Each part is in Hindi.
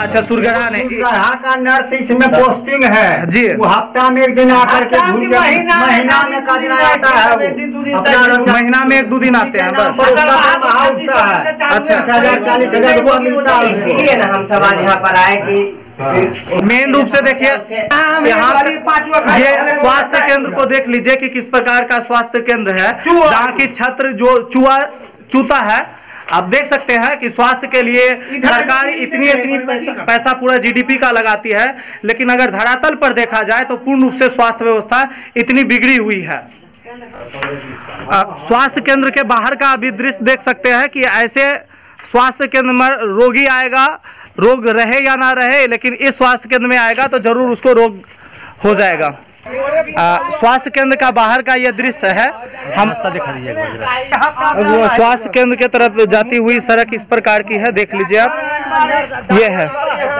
अच्छा सुरगढ़ा ने सुरगढ़ा का नर्स इसमें पोस्टिंग है। जी। वो हफ़्ता में एक दिन आकर के महीना में आता है महीना में एक दो दिन आते हैं बस। तो है। अच्छा। है उसको। इसीलिए ना हम सब आज यहाँ पर आए कि मेन रूप से देखिए यहाँ पर ये स्वास्थ्य केंद्र को देख लीजिए कि किस प्रकार का स्वास्थ्य केंद्र है। जहाँ की छत्र जो चूहा चूता है आप देख सकते हैं कि स्वास्थ्य के लिए सरकार इतनी इतनी पैसा, पैसा पूरा जीडीपी का लगाती है लेकिन अगर धरातल पर देखा जाए तो पूर्ण रूप से स्वास्थ्य व्यवस्था इतनी बिगड़ी हुई है। स्वास्थ्य केंद्र के बाहर का अभी दृश्य देख सकते हैं कि ऐसे स्वास्थ्य केंद्र में रोगी आएगा रोग रहे या ना रहे लेकिन इस स्वास्थ्य केंद्र में आएगा तो ज़रूर उसको रोग हो जाएगा। स्वास्थ्य केंद्र का बाहर का यह दृश्य है। हम दिखा स्वास्थ्य केंद्र के तरफ़ जाती हुई सड़क इस प्रकार की है देख लीजिए आप। ये है।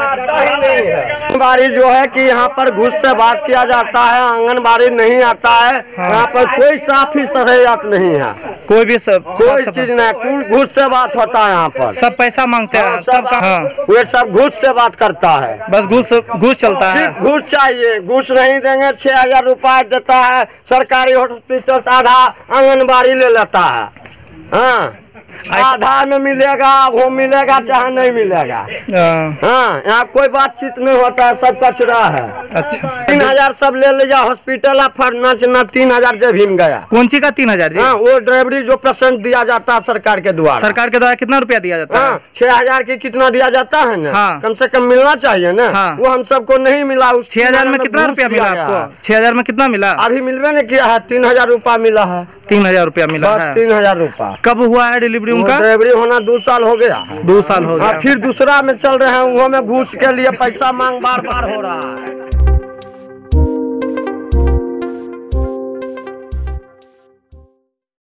आंगनबाड़ी जो है कि यहाँ पर घुस से बात किया जाता है आंगनबाड़ी नहीं आता है यहाँ पर कोई साफ़ ही सरेयात नहीं है। कोई भी सब कोई चीज़ नहीं घुस से बात होता है यहाँ पर? सब पैसा मांगते हैं हाँ, तब का हाँ। वे सब घुस से बात करता है। बस घूस घूस चलता है। घूस चाहिए घूस नहीं देंगे छह हज़ार रुपया देता है सरकारी हॉस्पिटल आधा आंगनबाड़ी ले लेता है। हाँ। आधा में मिलेगा वो मिलेगा चाहे नहीं मिलेगा। हाँ। यहाँ कोई बातचीत नहीं होता है सब कचरा है। अच्छा। तीन हज़ार सब ले लिया हॉस्पिटल है फरना तीन हज़ार जब हिम गया। कौन सी का तीन हज़ार जी हाँ वो ड्राइवरी जो पेशेंट दिया जाता है सरकार के द्वारा। सरकार के द्वारा कितना रुपया दिया जाता हाँ है? छह हज़ार की कितना दिया जाता है ना? हाँ। कम से कम मिलना चाहिए ना? हाँ। वो हम सबको नहीं मिला उस छह हज़ार में कितना रुपया मिला आपको? छह हज़ार में कितना मिला? अभी मिलवे नहीं किया है तीन हज़ार रूपया मिला है। तीन हज़ार रूपया मिला है। तीन हज़ार रूपया। कब हुआ है डिलीवरी उनका? डिलीवरी होना दो साल हो गया। दो साल हो हाँ गया। फिर दूसरा में चल रहे हैं वो में घूस के लिए पैसा मांग बार बार हो रहा है।